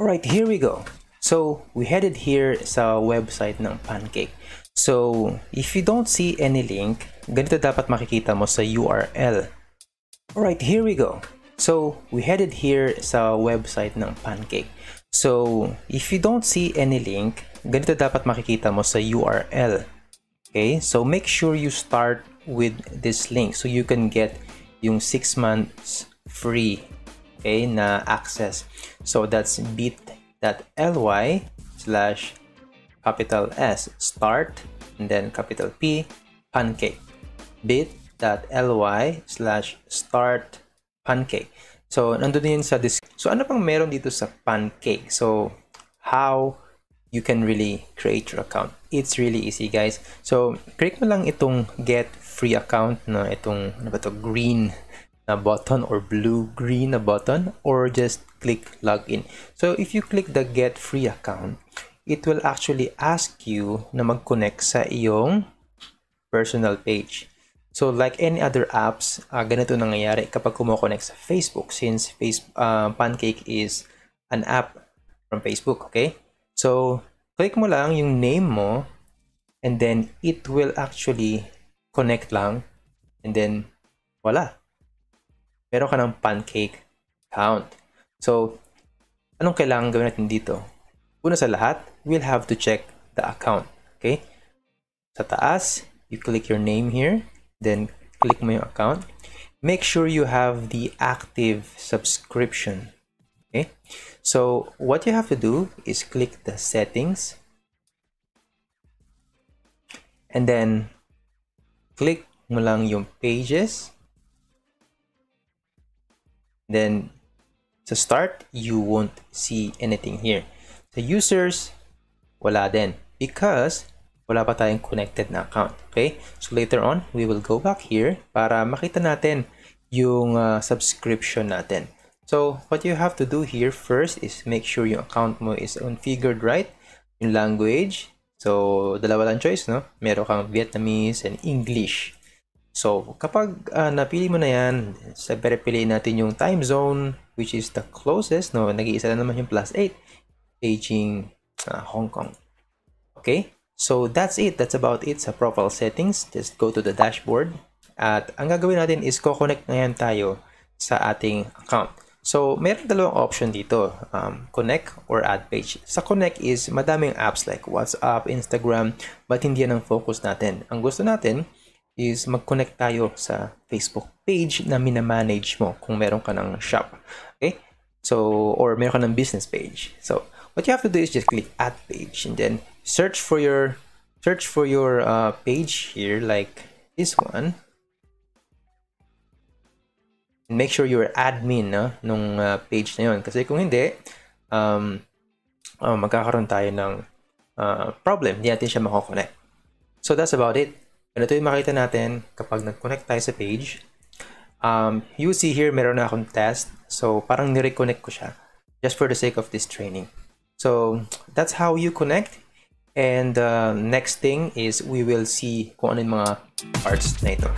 Alright, here we go. So, we headed here sa website ng Pancake. So, if you don't see any link, ganito dapat makikita mo sa URL. Alright, here we go. So, we headed here sa website ng Pancake. So, if you don't see any link, ganito dapat makikita mo sa URL. Okay, so make sure you start with this link so you can get yung 6 months free okay, na access. So that's bit.ly slash capital S start and then capital P pancake. bit.ly slash start pancake. So nandun yun sa this. So ano pang meron dito sa pancake? So how you can really create your account. It's really easy guys. So, click mo lang itong get free account na itong ano ba to, green na button or blue-green na button or just click login. So, if you click the get free account, it will actually ask you na mag-connect sa iyong personal page. So, like any other apps, uh, ganito nangyayari kapag kumo-connect sa Facebook since face, uh, Pancake is an app from Facebook, okay? So, click mo lang yung name mo and then it will actually connect lang and then wala. Meron ka ng pancake account. So, anong kailangan gawin natin dito? Una sa lahat, we'll have to check the account. Okay? Sa taas, you click your name here, then click mo yung account. Make sure you have the active subscription. Okay? So, what you have to do is click the settings and then click mo lang yung pages then to start you won't see anything here. Sa users wala din. Because wala pa tayong connected na account okay? So later on we will go back here para makita natin yung uh, subscription natin. So what you have to do here first is make sure yung account mo is configured right. Yung language. So dalawa lang choice no? Meron kang Vietnamese and English So, kapag uh, napili mo na yan, sabi piliin natin yung time zone, which is the closest, no? Nag-iisa na naman yung plus 8, Beijing, uh, Hong Kong. Okay? So, that's it. That's about it sa profile settings. Just go to the dashboard. At ang gagawin natin is ko-connect ngayon tayo sa ating account. So, meron dalawang option dito, um, connect or add page. Sa connect is madaming apps like WhatsApp, Instagram, but hindi yan ang focus natin. Ang gusto natin is mag-connect tayo sa Facebook page na minamanage mo kung meron ka ng shop. Okay? So, or meron ka ng business page. So, what you have to do is just click add page and then search for your search for your uh, page here like this one. And make sure you're admin no, nung uh, page na yun. Kasi kung hindi, um, uh, magkakaroon tayo ng uh, problem. Hindi natin siya makakonect. So that's about it. Ganito yung makita natin kapag nag-connect tayo sa page. Um, you see here, meron na akong test. So, parang ni-reconnect ko siya just for the sake of this training. So, that's how you connect. And uh, next thing is we will see kung ano yung mga parts na ito.